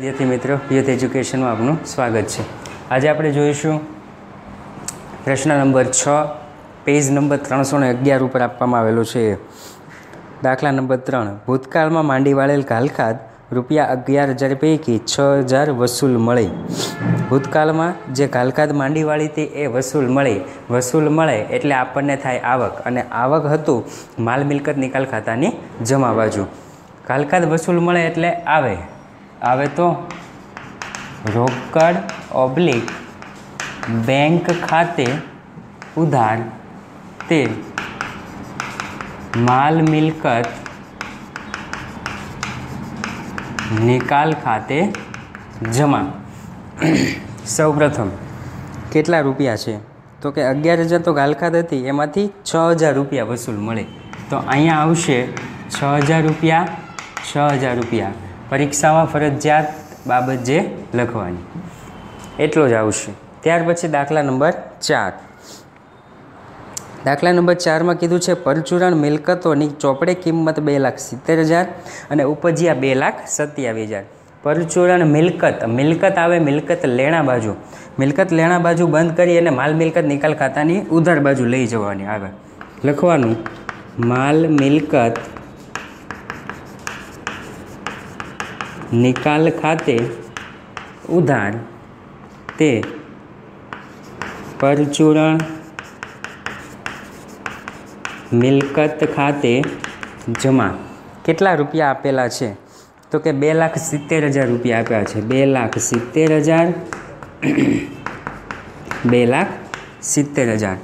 વિદ્યાર્થી મિત્રો, યુથ એજ્યુકેશનમાં આપનું સ્વાગત છે. આજે આપણે જોઈશું પ્રશ્ન નંબર છ, પેજ નંબર ત્રણસો ને અગિયાર ઉપર આપવામાં આવેલો છે. દાખલા નંબર ત્રણ, ભૂતકાળમાં માંડી વાળેલ ઘાલખાદ રૂપિયા અગિયાર હજાર પૈકી છ હજાર વસૂલ મળે. ભૂતકાળમાં જે ઘાલખાદ માંડી વાળી હતી એ વસૂલ મળે. વસૂલ મળે એટલે આપણને થાય આવક અને આવક હતું માલ મિલકત નિકાલ ખાતાની જમા બાજુ. ઘાલખાદ વસૂલ મળે એટલે આવે. આવે તો? રોકડ ઓબ્લિક બેંક ખાતે ઉધાર તે માલ મિલકત નિકાલ ખાતે જમા. સૌપ્રથમ, કેટલા રૂપિયા છે? તો કે અગિયાર હજાર તો ગાલખાત હતી, એમાંથી છ હજાર રૂપિયા વસૂલ મળે. તો અહીંયા આવશે છ હજાર રૂપિયા, છ હજાર રૂપિયા. પરીક્ષામાં ફરજિયાત બાબત જે લખવાની. એટલો જ આવશે. ત્યાર પછી દાખલા નંબર ચાર. દાખલા નંબર ચારમાં કીધું છે, પરચુરણ મિલકતોની ચોપડે કિંમત બે લાખ સિત્તેર હજાર અને ઉપજિયા બે લાખ સત્યાવીસ હજાર. પરચુરણ મિલકત. મિલકત આવે મિલકત લેણા બાજુ. મિલકત લેણા બાજુ બંધ કરી અને માલ મિલકત નિકાલ ખાતાની ઉધાર બાજુ લઈ જવાની આવે લખવાનું, માલ મિલકત નિકાલ ખાતે ઉધાર. તે પરચુરણ મિલકત ખાતે જમા. કેટલા રૂપિયા આપેલા છે? તો કે બે લાખ સિત્તેર હજાર રૂપિયા આપ્યા છે. બે લાખ સિત્તેર હજાર, બે લાખ સિત્તેર હજાર.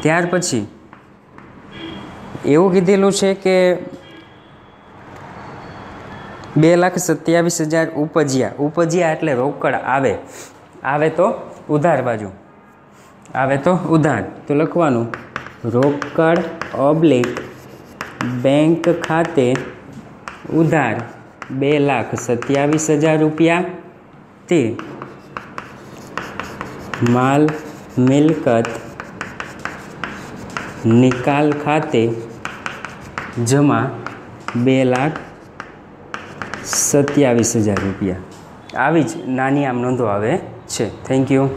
ત્યાર પછી એવું કીધેલું છે કે બે લાખ સત્યાવીસ હજાર ઉપજ્યા. ઉપજ્યા એટલે રોકડ આવે. આવે તો ઉધાર બાજુ. આવે તો ઉધાર. તો લખવાનું, રોકડ ઓબ્લિક બેંક ખાતે ઉધાર બે લાખ સત્યાવીસ હજાર રૂપિયા તે માલ મિલકત નિકાલ ખાતે જમા બે લાખ સત્યાવીસ હજાર રૂપિયા. આવી જ નાની આમ નોંધો આવે છે. Thank you